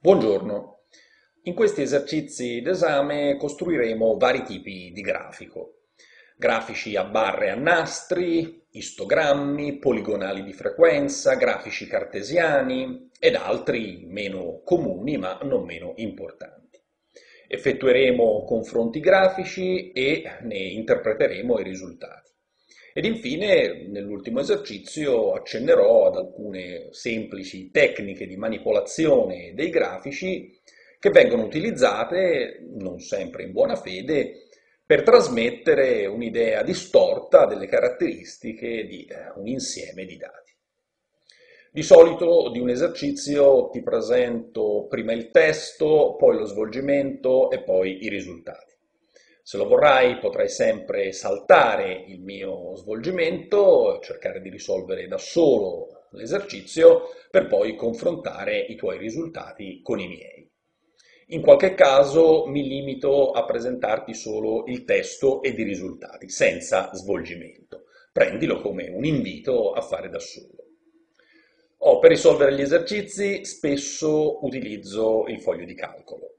Buongiorno. In questi esercizi d'esame costruiremo vari tipi di grafico. Grafici a barre a nastri, istogrammi, poligonali di frequenza, grafici cartesiani ed altri meno comuni ma non meno importanti. Effettueremo confronti grafici e ne interpreteremo i risultati. Ed infine, nell'ultimo esercizio, accennerò ad alcune semplici tecniche di manipolazione dei grafici che vengono utilizzate, non sempre in buona fede, per trasmettere un'idea distorta delle caratteristiche di eh, un insieme di dati. Di solito di un esercizio ti presento prima il testo, poi lo svolgimento e poi i risultati. Se lo vorrai potrai sempre saltare il mio svolgimento, cercare di risolvere da solo l'esercizio per poi confrontare i tuoi risultati con i miei. In qualche caso mi limito a presentarti solo il testo ed i risultati, senza svolgimento. Prendilo come un invito a fare da solo. Oh, per risolvere gli esercizi spesso utilizzo il foglio di calcolo.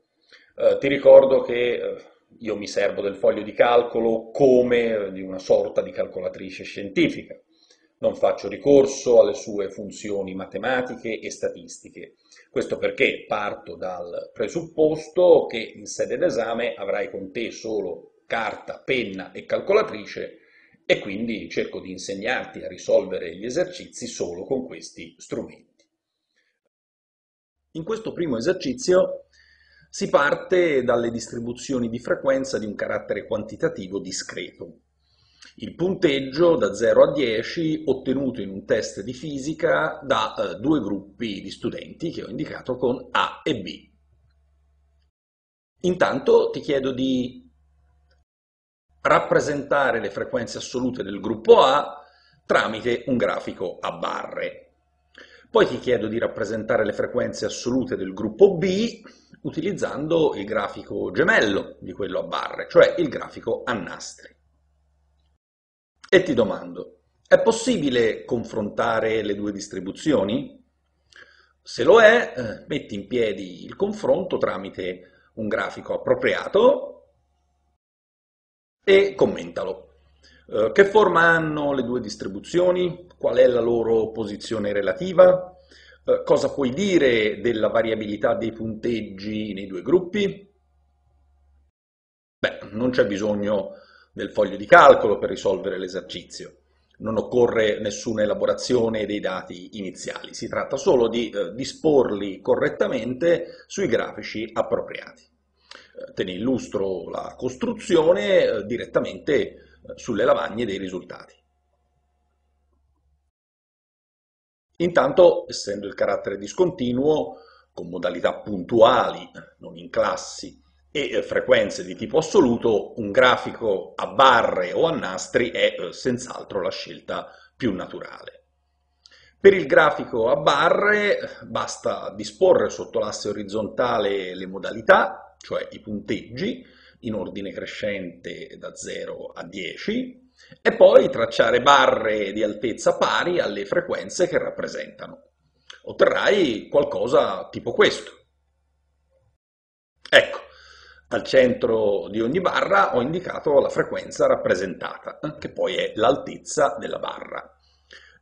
Eh, ti ricordo che eh, io mi servo del foglio di calcolo come di una sorta di calcolatrice scientifica. Non faccio ricorso alle sue funzioni matematiche e statistiche. Questo perché parto dal presupposto che in sede d'esame avrai con te solo carta, penna e calcolatrice e quindi cerco di insegnarti a risolvere gli esercizi solo con questi strumenti. In questo primo esercizio si parte dalle distribuzioni di frequenza di un carattere quantitativo discreto. Il punteggio da 0 a 10 ottenuto in un test di fisica da eh, due gruppi di studenti che ho indicato con A e B. Intanto ti chiedo di rappresentare le frequenze assolute del gruppo A tramite un grafico a barre. Poi ti chiedo di rappresentare le frequenze assolute del gruppo B utilizzando il grafico gemello di quello a barre, cioè il grafico a nastri. E ti domando, è possibile confrontare le due distribuzioni? Se lo è, eh, metti in piedi il confronto tramite un grafico appropriato e commentalo. Eh, che forma hanno le due distribuzioni? Qual è la loro posizione relativa? Eh, cosa puoi dire della variabilità dei punteggi nei due gruppi? Beh, non c'è bisogno del foglio di calcolo per risolvere l'esercizio. Non occorre nessuna elaborazione dei dati iniziali, si tratta solo di eh, disporli correttamente sui grafici appropriati. Eh, te ne illustro la costruzione eh, direttamente sulle lavagne dei risultati. Intanto, essendo il carattere discontinuo, con modalità puntuali, non in classi, e eh, frequenze di tipo assoluto, un grafico a barre o a nastri è eh, senz'altro la scelta più naturale. Per il grafico a barre basta disporre sotto l'asse orizzontale le modalità, cioè i punteggi, in ordine crescente da 0 a 10, e poi tracciare barre di altezza pari alle frequenze che rappresentano. Otterrai qualcosa tipo questo. Ecco, al centro di ogni barra ho indicato la frequenza rappresentata, che poi è l'altezza della barra.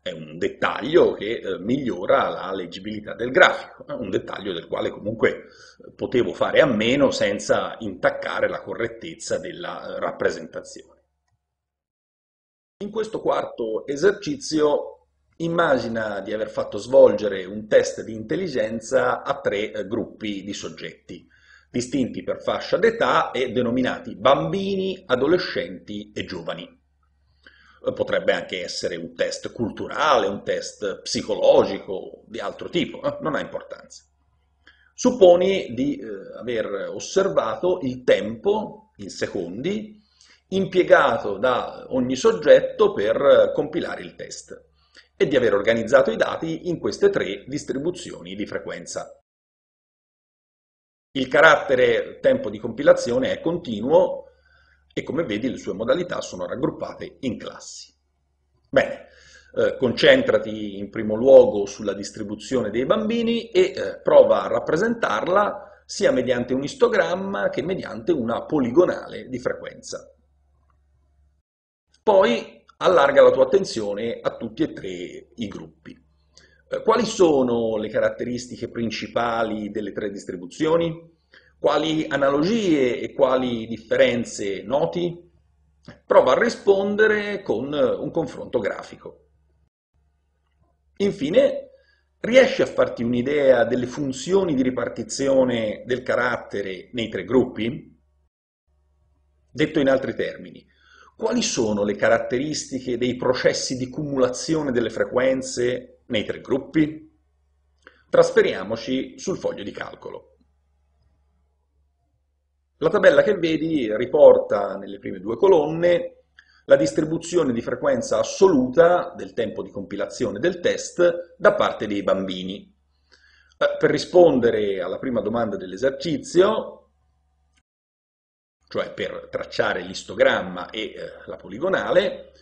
È un dettaglio che eh, migliora la leggibilità del grafico, un dettaglio del quale comunque potevo fare a meno senza intaccare la correttezza della eh, rappresentazione. In questo quarto esercizio immagina di aver fatto svolgere un test di intelligenza a tre eh, gruppi di soggetti, distinti per fascia d'età e denominati bambini, adolescenti e giovani. Potrebbe anche essere un test culturale, un test psicologico, di altro tipo, eh? non ha importanza. Supponi di eh, aver osservato il tempo in secondi impiegato da ogni soggetto per compilare il test e di aver organizzato i dati in queste tre distribuzioni di frequenza. Il carattere tempo di compilazione è continuo e come vedi le sue modalità sono raggruppate in classi. Bene, Eh, concentrati in primo luogo sulla distribuzione dei bambini e eh, prova a rappresentarla sia mediante un istogramma che mediante una poligonale di frequenza. Poi allarga la tua attenzione a tutti e tre i gruppi. Eh, quali sono le caratteristiche principali delle tre distribuzioni? Quali analogie e quali differenze noti? Prova a rispondere con un confronto grafico. Infine, riesci a farti un'idea delle funzioni di ripartizione del carattere nei tre gruppi? Detto in altri termini, quali sono le caratteristiche dei processi di cumulazione delle frequenze nei tre gruppi? Trasferiamoci sul foglio di calcolo. La tabella che vedi riporta nelle prime due colonne la distribuzione di frequenza assoluta del tempo di compilazione del test da parte dei bambini. Eh, per rispondere alla prima domanda dell'esercizio, cioè per tracciare l'istogramma e eh, la poligonale,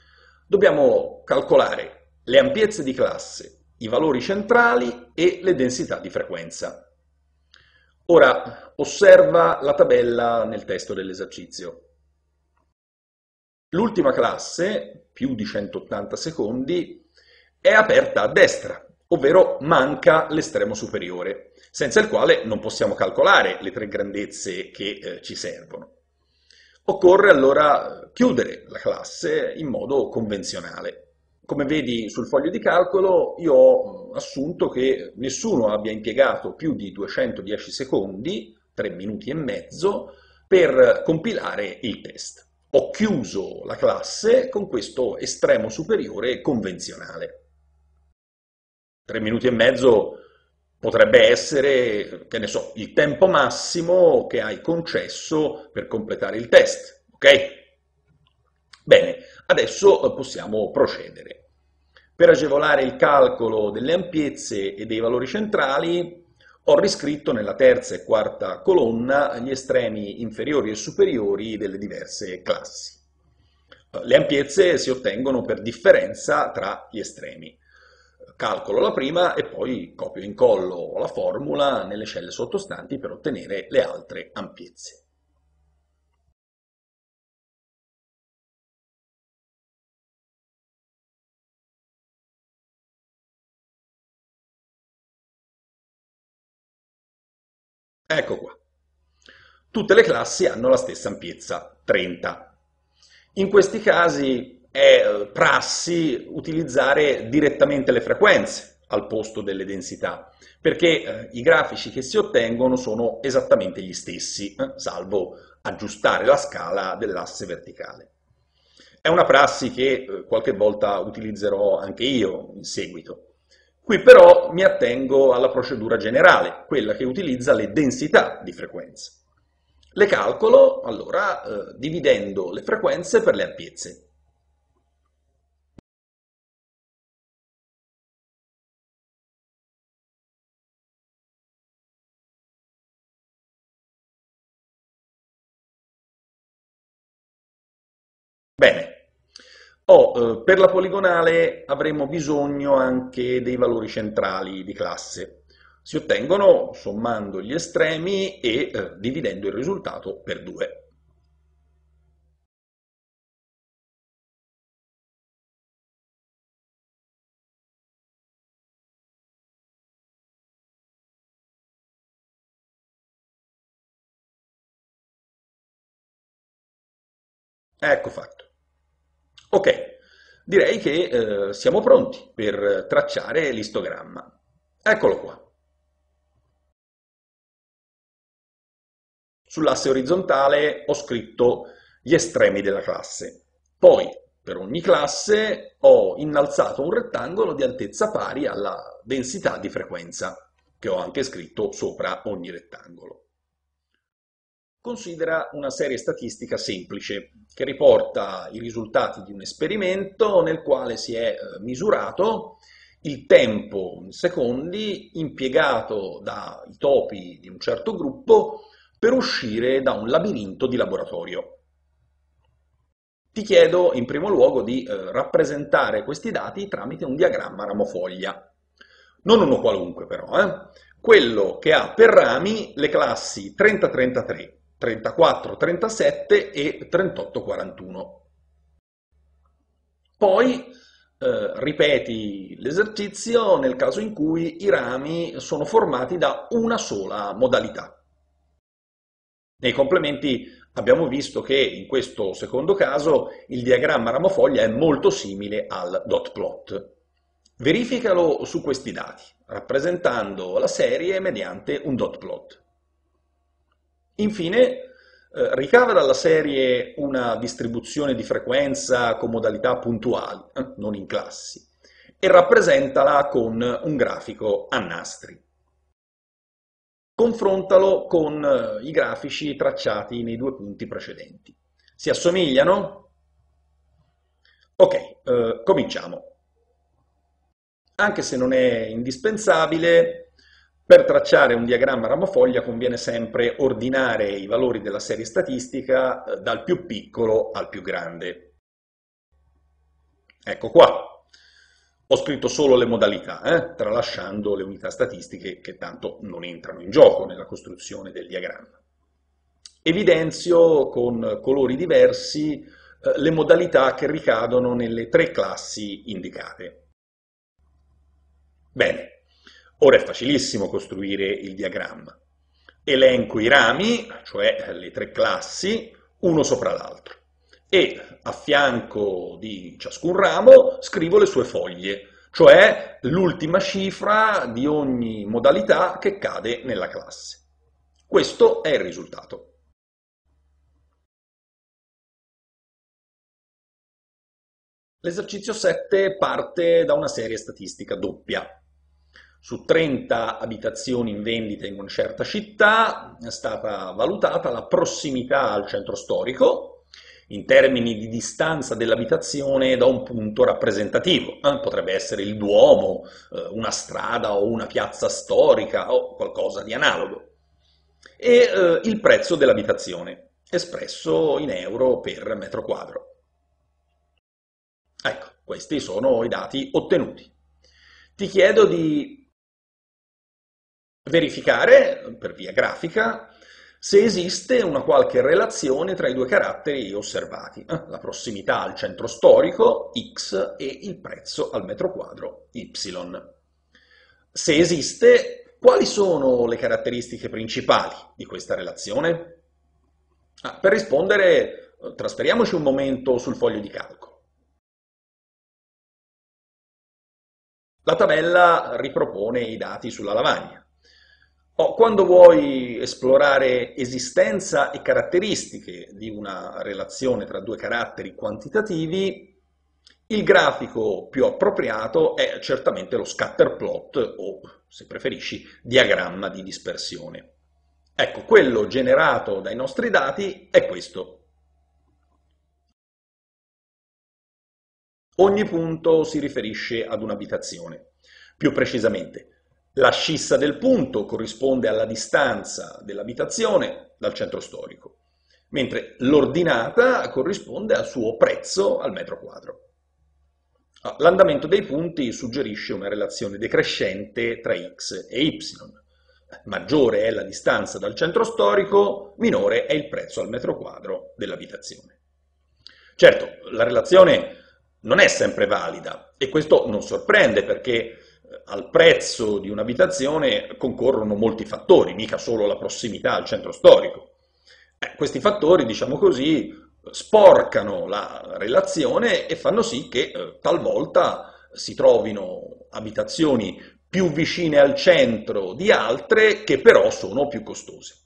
dobbiamo calcolare le ampiezze di classe, i valori centrali e le densità di frequenza. Ora osserva la tabella nel testo dell'esercizio. L'ultima classe, più di 180 secondi, è aperta a destra, ovvero manca l'estremo superiore, senza il quale non possiamo calcolare le tre grandezze che eh, ci servono. Occorre allora chiudere la classe in modo convenzionale. Come vedi sul foglio di calcolo io ho assunto che nessuno abbia impiegato più di 210 secondi, 3 minuti e mezzo, per compilare il test ho chiuso la classe con questo estremo superiore convenzionale. Tre minuti e mezzo potrebbe essere, che ne so, il tempo massimo che hai concesso per completare il test, ok? Bene, adesso possiamo procedere. Per agevolare il calcolo delle ampiezze e dei valori centrali, ho riscritto nella terza e quarta colonna gli estremi inferiori e superiori delle diverse classi. Le ampiezze si ottengono per differenza tra gli estremi. Calcolo la prima e poi copio e incollo la formula nelle celle sottostanti per ottenere le altre ampiezze. Ecco qua. Tutte le classi hanno la stessa ampiezza, 30. In questi casi è eh, prassi utilizzare direttamente le frequenze al posto delle densità, perché eh, i grafici che si ottengono sono esattamente gli stessi, eh, salvo aggiustare la scala dell'asse verticale. È una prassi che qualche volta utilizzerò anche io in seguito. Qui però mi attengo alla procedura generale, quella che utilizza le densità di frequenza. Le calcolo allora eh, dividendo le frequenze per le ampiezze. Bene, Oh, eh, per la poligonale avremo bisogno anche dei valori centrali di classe. Si ottengono sommando gli estremi e eh, dividendo il risultato per 2. Ecco fatto. Ok, direi che eh, siamo pronti per tracciare l'istogramma. Eccolo qua. Sull'asse orizzontale ho scritto gli estremi della classe. Poi, per ogni classe, ho innalzato un rettangolo di altezza pari alla densità di frequenza, che ho anche scritto sopra ogni rettangolo. Considera una serie statistica semplice che riporta i risultati di un esperimento nel quale si è eh, misurato il tempo in secondi impiegato dai topi di un certo gruppo per uscire da un labirinto di laboratorio. Ti chiedo in primo luogo di eh, rappresentare questi dati tramite un diagramma ramofoglia. Non uno qualunque però, eh? quello che ha per rami le classi 30-33, 34-37 e 38-41. Poi eh, ripeti l'esercizio nel caso in cui i rami sono formati da una sola modalità. Nei complementi abbiamo visto che in questo secondo caso il diagramma ramofoglia è molto simile al dot plot. Verificalo su questi dati, rappresentando la serie mediante un dot plot. Infine, eh, ricava dalla serie una distribuzione di frequenza con modalità puntuali, eh, non in classi, e rappresentala con un grafico a nastri. Confrontalo con eh, i grafici tracciati nei due punti precedenti. Si assomigliano? Ok, eh, cominciamo. Anche se non è indispensabile, per tracciare un diagramma ramofoglia conviene sempre ordinare i valori della serie statistica eh, dal più piccolo al più grande. Ecco qua. Ho scritto solo le modalità, eh, tralasciando le unità statistiche che tanto non entrano in gioco nella costruzione del diagramma. Evidenzio con colori diversi eh, le modalità che ricadono nelle tre classi indicate. Bene, Ora è facilissimo costruire il diagramma. Elenco i rami, cioè le tre classi, uno sopra l'altro e a fianco di ciascun ramo scrivo le sue foglie, cioè l'ultima cifra di ogni modalità che cade nella classe. Questo è il risultato. L'esercizio 7 parte da una serie statistica doppia. Su 30 abitazioni in vendita in una certa città è stata valutata la prossimità al centro storico in termini di distanza dell'abitazione da un punto rappresentativo. Eh, potrebbe essere il Duomo, eh, una strada o una piazza storica o qualcosa di analogo. E eh, il prezzo dell'abitazione, espresso in euro per metro quadro. Ecco, questi sono i dati ottenuti. Ti chiedo di verificare per via grafica se esiste una qualche relazione tra i due caratteri osservati, eh, la prossimità al centro storico, x, e il prezzo al metro quadro, y. Se esiste, quali sono le caratteristiche principali di questa relazione? Ah, per rispondere, trasferiamoci un momento sul foglio di calcolo. La tabella ripropone i dati sulla lavagna. Oh, quando vuoi esplorare esistenza e caratteristiche di una relazione tra due caratteri quantitativi, il grafico più appropriato è certamente lo scatter plot o, se preferisci, diagramma di dispersione. Ecco, quello generato dai nostri dati è questo. Ogni punto si riferisce ad un'abitazione. Più precisamente, la scissa del punto corrisponde alla distanza dell'abitazione dal centro storico, mentre l'ordinata corrisponde al suo prezzo al metro quadro. Ah, l'andamento dei punti suggerisce una relazione decrescente tra x e y. Maggiore è la distanza dal centro storico, minore è il prezzo al metro quadro dell'abitazione. Certo, la relazione non è sempre valida e questo non sorprende perché al prezzo di un'abitazione concorrono molti fattori, mica solo la prossimità al centro storico. Eh, questi fattori, diciamo così, sporcano la relazione e fanno sì che eh, talvolta si trovino abitazioni più vicine al centro di altre che però sono più costose.